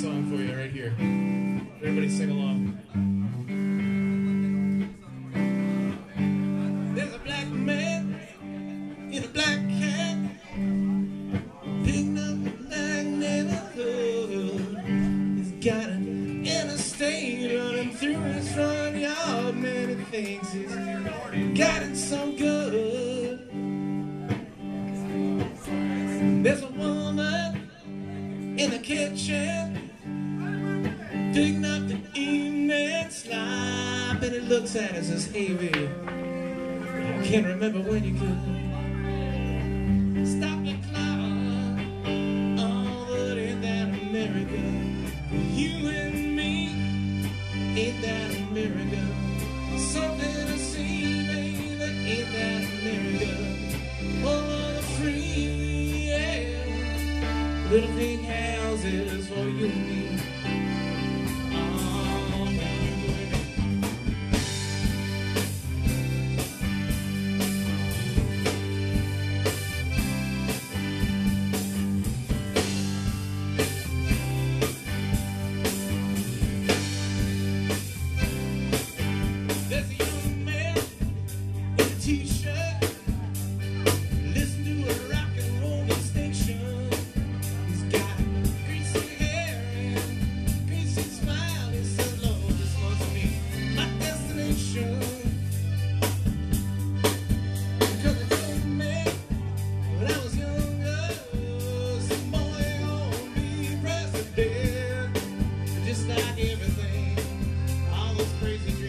song for you right here. Everybody sing along. There's a black man in a black hat, picking up a neighborhood. He's got an interstate running through his front yard. Man, he thinks he's got it so good. There's a woman in the kitchen picking up the evening slop, and he looks at us "Hey, baby, I can't remember when you could stop the clock. Oh, but ain't that America? You and me, ain't that America? Something to see, baby, ain't that America? Oh, the free, yeah. Little pink houses for you and me. Those crazy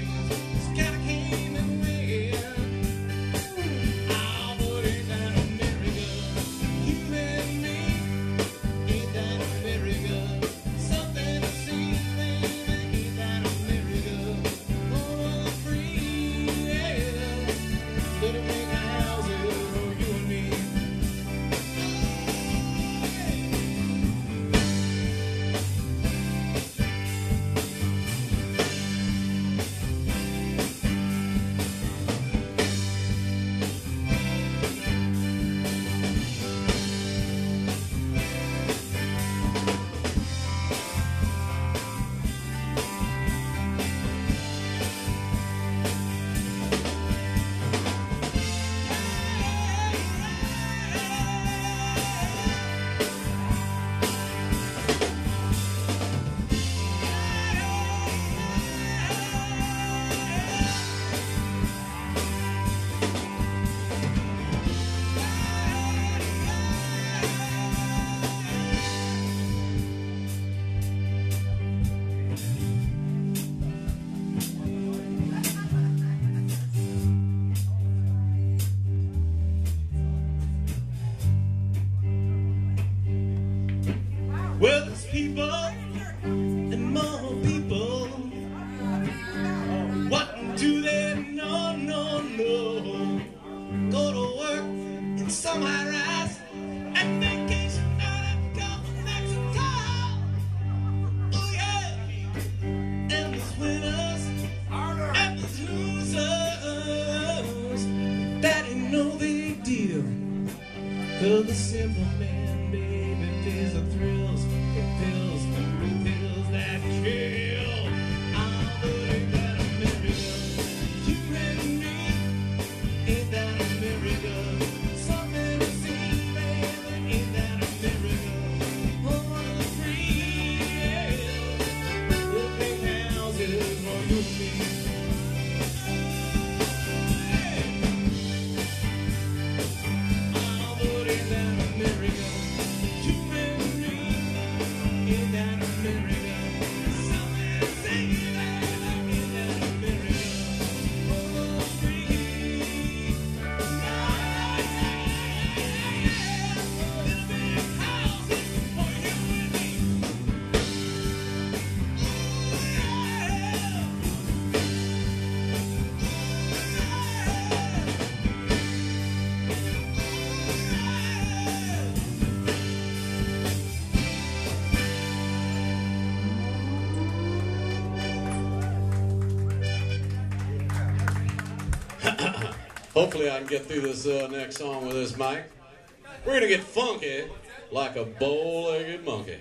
Well, there's people and more people. What do they know? No, no. Go to work in some high rise and vacation out of Gulf Mexico. Oh, yeah. And there's winners and there's losers. That ain't no big deal. Cause the simple man, Hopefully, I can get through this uh, next song with this mic. We're gonna get funky like a bow-legged monkey.